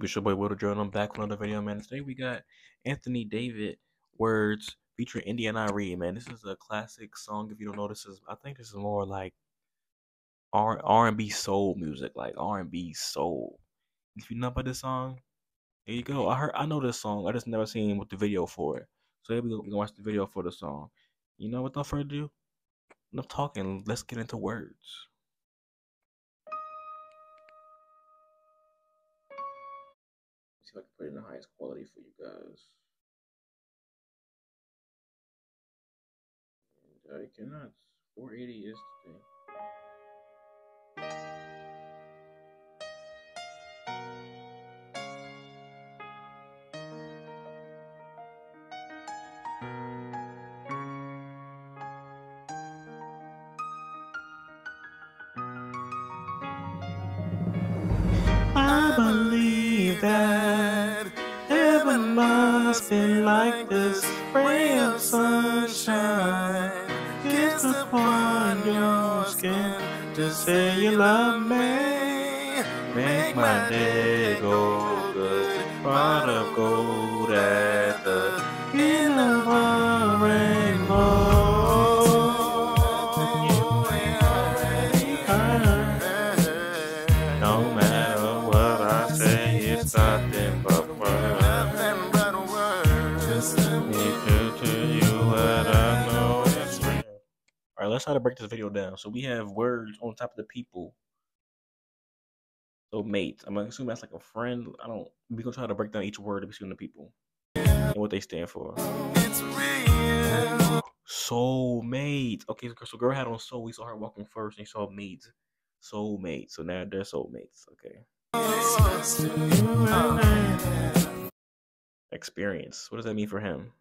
people? It's your boy Will Jordan. I'm back with another video, man. Today we got Anthony David Words featuring India.Arie Reed, man. This is a classic song. If you don't know, this is I think this is more like R R and B soul music, like R and B soul. If you know about this song, there you go. I heard I know this song. I just never seen what the video for it. So here we go. We gonna watch the video for the song. You know, without further ado, enough talking. Let's get into words. See if I can put it in the highest quality for you guys. And uh, I cannot. 480 is the thing. I must be like this ray of sunshine. Kiss upon your skin to say you love me. Make my day go good. Pot of gold at the end of a rainbow. No matter what I say, it's nothing but let's try to break this video down. So we have words on top of the people. So mates, I'm gonna assume that's like a friend. I don't. We gonna try to break down each word between the people and what they stand for. Soulmates. Okay, so girl had on soul. We saw her walking first, and she saw mates. Soulmates. So now they're soulmates. Okay. Experience. What does that mean for him?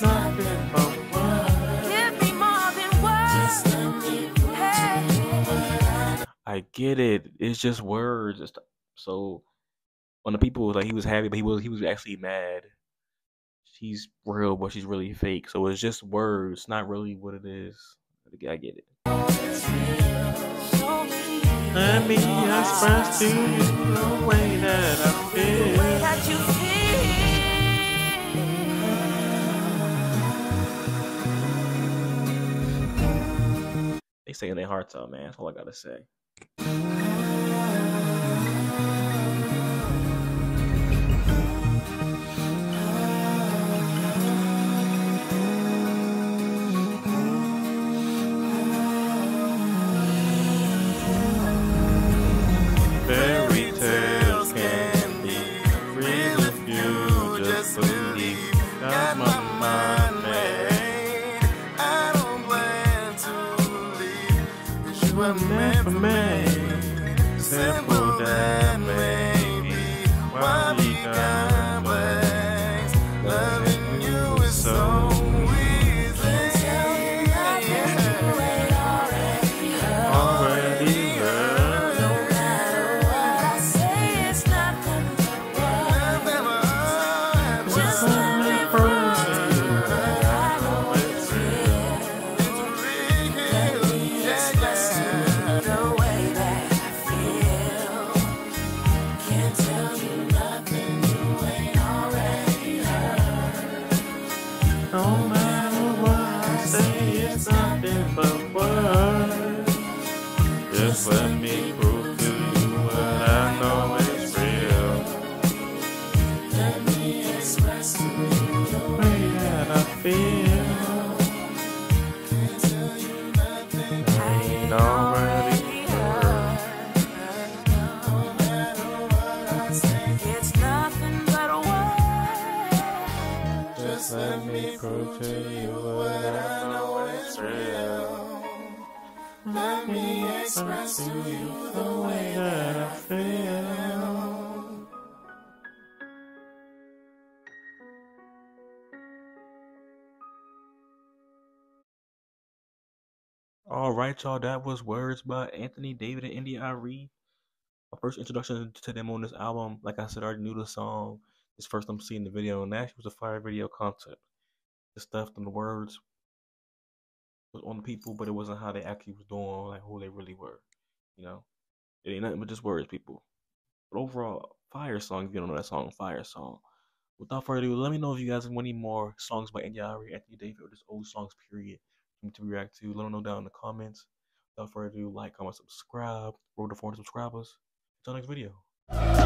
It's nothing but words. Give me more than words. Hey. I get it. It's just words. It's so when the people like he was happy, but he was he was actually mad. She's real, but she's really fake. So it's just words, not really what it is. I get it. Let me express to you the way that I feel. Saying their hearts out, man. That's all I gotta say. Simple Let me prove to you what I know is real. Let me express to you the way that I feel. I ain't already heard. It's nothing but words. Just let me prove to you what I express to you the way that I feel. All right, y'all. That was words by Anthony David and India.Arie. My first introduction to them on this album. Like I said, I already knew the song. This first I'm seeing the video, and that was a fire video concept. The stuff and the words on the people, but it wasn't how they actually was doing, like who they really were. You know, it ain't nothing but just words, people. But overall, fire song. If you don't know that song, fire song. Without further ado, let me know if you guys want any more songs by India.Arie, Anthony David, or just old songs. Period. For me to react to. Let me know down in the comments. Without further ado, like, comment, subscribe. Roll to 400 subscribers. Until next video.